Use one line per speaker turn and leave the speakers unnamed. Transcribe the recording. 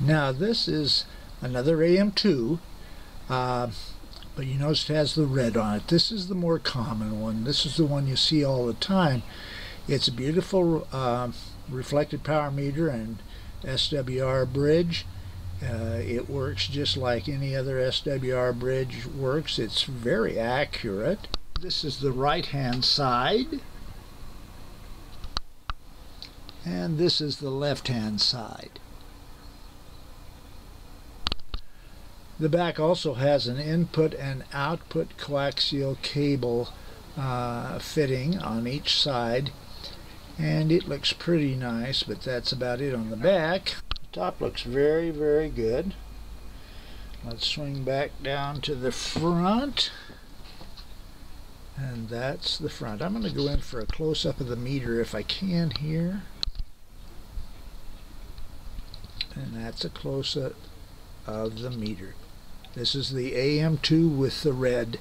Now this is another AM2 uh, but you notice it has the red on it. This is the more common one. This is the one you see all the time. It's a beautiful uh, reflected power meter and SWR bridge. Uh, it works just like any other SWR bridge works. It's very accurate. This is the right hand side. And this is the left hand side. The back also has an input and output coaxial cable uh, fitting on each side and it looks pretty nice but that's about it on the back. The top looks very very good. Let's swing back down to the front and that's the front. I'm going to go in for a close-up of the meter if I can here and that's a close-up of the meter. This is the AM2 with the red